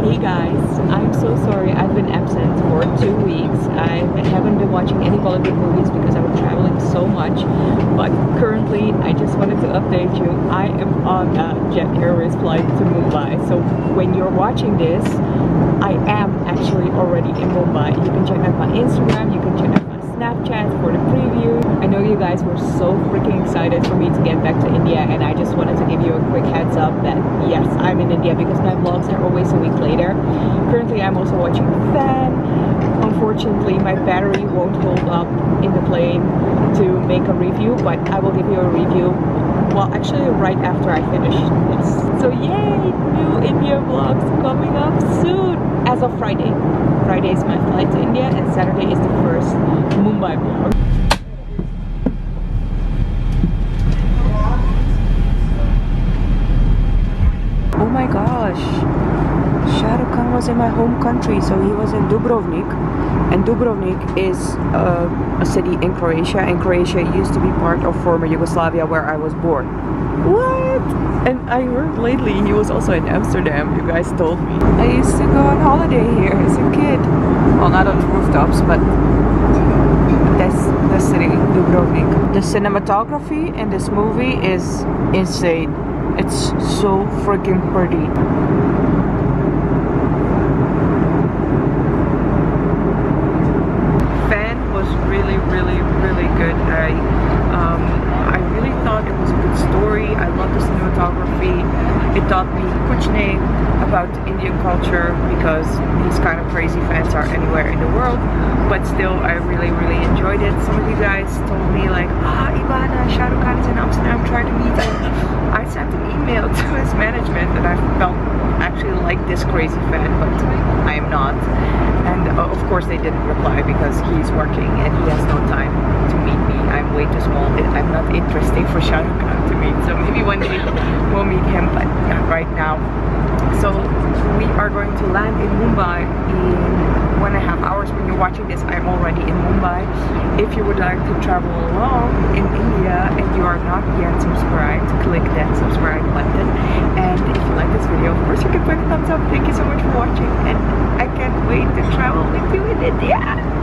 Hey guys, I'm so sorry I've been absent for two weeks. I haven't been watching any Bollywood movies because I've been traveling so much. But currently, I just wanted to update you. I am on a Jet Airways flight to Mumbai. So when you're watching this, I am actually already in Mumbai. You can check out my Instagram, you can check out my Snapchat guys were so freaking excited for me to get back to India and I just wanted to give you a quick heads up that yes, I'm in India because my vlogs are always a week later. Currently I'm also watching fan. Unfortunately my battery won't hold up in the plane to make a review but I will give you a review well actually right after I finish this. So yay! New India vlogs coming up soon as of Friday. Friday is my flight to India and Saturday is the first Mumbai vlog. Oh my gosh! Shah Rukh Khan was in my home country, so he was in Dubrovnik, and Dubrovnik is uh, a city in Croatia, and Croatia used to be part of former Yugoslavia where I was born. What? And I heard lately he was also in Amsterdam, you guys told me. I used to go on holiday here as a kid. Well, not on the rooftops, but that's the city, Dubrovnik. The cinematography in this movie is insane. It's so freaking pretty. Fan was really, really, really good. I, um, I really thought it was a good story. I love the cinematography. It taught me Kuchne about Indian culture because these kind of crazy fans are anywhere in the world. But still, I really, really enjoyed it. Some of you guys told me like, ah, Ivana, Shah Rukh Khan is in Amsterdam, try to meet him. I I felt actually like this crazy fan, but I am not. And uh, of course they didn't reply because he's working and he has no time to meet me. I'm way too small. I'm not interesting for Shah Rukh Khan to meet. So maybe one day we'll meet him, but right now. So we are going to land in Mumbai in one and a half hours. When you're watching this, I'm already in Mumbai. If you would like to travel along in India and you are not yet subscribed, click that subscribe button. And if you like this video, of course you can put a thumbs up. Thank you so much for watching and I can't wait to travel with you in India.